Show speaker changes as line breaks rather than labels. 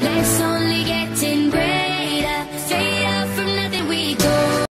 Let's only get